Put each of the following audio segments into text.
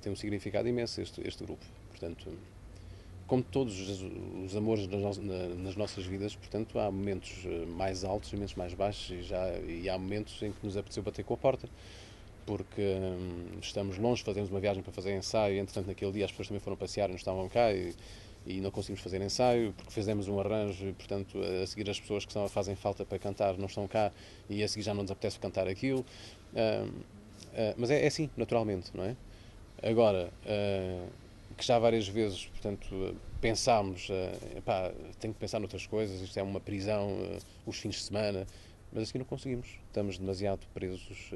tem um significado imenso este, este grupo. Portanto, como todos os, os amores nas, nas, nossas vidas, portanto, há momentos eh, mais altos momentos mais baixos e, já, e há momentos em que nos apeteceu bater com a porta porque hum, estamos longe, fazemos uma viagem para fazer ensaio, e, entretanto naquele dia as pessoas também foram passear e não estavam cá e, e não conseguimos fazer ensaio porque fizemos um arranjo e, portanto, a seguir as pessoas que são, fazem falta para cantar não estão cá e a seguir já não nos apetece cantar aquilo. Uh, uh, mas é, é, assim, naturalmente, não é? Agora, uh, que já várias vezes, portanto, pensámos, uh, pá, tenho que pensar noutras coisas, isto é uma prisão, uh, os fins de semana, mas assim não conseguimos. Estamos demasiado presos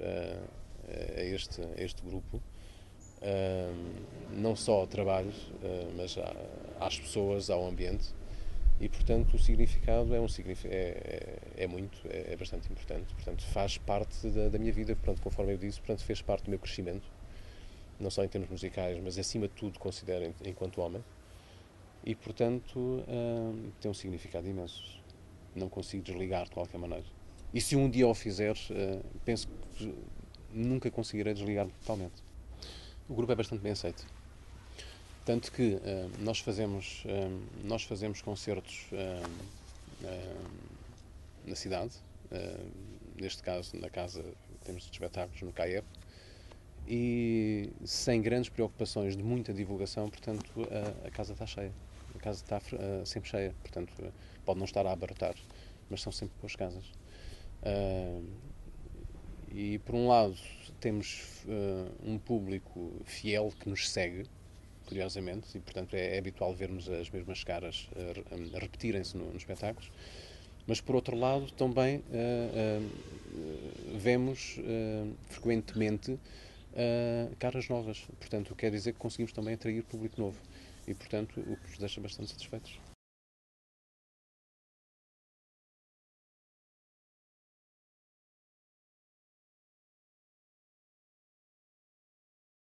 a, este, a este grupo não só ao trabalho, mas às pessoas, ao ambiente. E, portanto, o significado é, um, é, é, é muito, é, é, bastante importante. Portanto, faz parte da, da, minha vida, portanto, conforme eu disse, portanto, fez parte do meu crescimento, não só em termos musicais, mas acima de tudo, considero enquanto homem. E, portanto, tem um significado imenso. Não consigo desligar de qualquer maneira. E se um dia o fizer, uh, penso que nunca conseguirei desligar totalmente o grupo é bastante bem aceito. Tanto que uh, nós, fazemos, uh, nós fazemos concertos uh, na cidade, neste caso na casa temos espetáculos no CAEP, e sem grandes preocupações de muita divulgação, portanto a casa está cheia. A casa está sempre cheia, portanto pode não estar a abarrotar, mas são sempre boas casas. e por um lado temos uh, um público fiel que nos segue, curiosamente, e portanto é, é habitual vermos as mesmas caras uh, repetirem-se no, nos espetáculos. Mas por outro lado, também uh, vemos frequentemente caras novas. Portanto, quer dizer que conseguimos também atrair público novo. E portanto, o que nos deixa bastante satisfeitos.